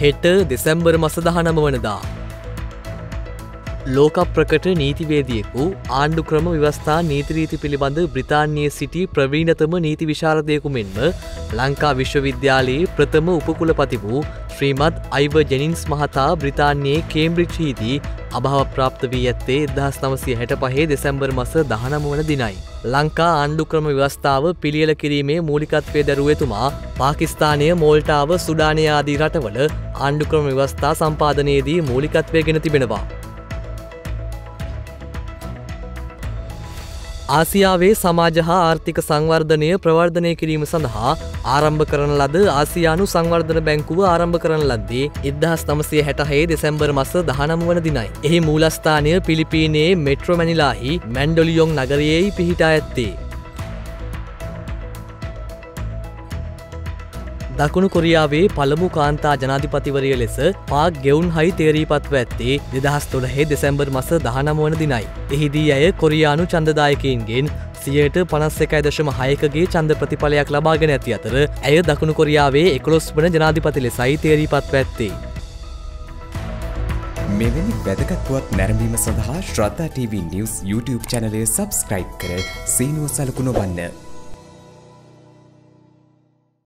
හෙට දෙසැම්බර් මස දහනම වනදා. ලෝක ප්‍රකට නීතිවේදියෙකු ආණ්ඩු ක්‍රම ව්‍යවස්ථා නීතිරීති පිළිබඳ බ්‍රතාන්‍යයේ සිටි ප්‍රවීණතම නීති විශාරදයකු මෙන්ම ලංකා විශ්වවිද්‍යාලයේ ප්‍රථම උපකුලපති වූ ශ්‍රීමත් අයිව ජෙනින්ස් මහතා බ්‍රතාන්‍යයේ කේම්බ්‍රිච්හීදී අභාව ප්‍රාප්ත වී ඇත්තේ දහස් නමසය හැට පහේ දෙසැම්බර් මස දහනම වන දිනයි. ලංකා ආණ්ඩුක්‍රම ව්‍යවස්ථාව පිළියල කිරීමේ මූලිකත්වය දැරුවතුමා පාකිස්ානය මෝල්ටාව සුඩානයාදී රටවල ආණ්ඩුක්‍රම ව්‍යවස්ථා සම්පාධනයේදී මූලිකත්වය ගෙන තිබෙනවා. ආසියාවේ සමාජ හා ආර්ථික සංවර්ධනය ප්‍රවර්ධනය කිරීම සඳහා ආරම්භ කරන ලද ආසියානු සංවර්ධන බැංකුව ආරම්භ කරන ලද්දේ ඉදහස් නමසේ හැටහේ දෙසැම්බර් මස දහනම වන දිනයි. එහි මූලස්ථානය පිලිපීනයේ මෙට්‍රොමැනිලාහි මැන්ඩොලියොන් නගරයෙහි පිහිටා ඇත්තේ. දකුණු කොරියාවේ පළමු කාන්තා ජනාධිපතිවරය ලෙස පාක් ගෙවුන් හයි තේරීපත්ව ඇත්තේ දෙදහස් තොළහේ දෙසැම්බර් මස දහනමුවන දිනයි. එහිදී ඇය කොරියානු චන්දදායකයින්ගෙන් සියයට පනස් එකයි දශම හයකගේ චන්ද ප්‍රතිඵලයක් ලබාගෙන ඇති අතර ඇය දකුණු කොරියාවේ එකොළොස් වන ජනාධිපති ලෙසයි තේරීපත්ව ඇත්තේ. මෙවැනි වැදගත්වුවත් නැරඹීම සඳහා ශ්‍රද්ධා TV නිවස් YouTube චැනලය සබස්ක්‍රයිබ් කර සීනුව සලකුණ වන්න.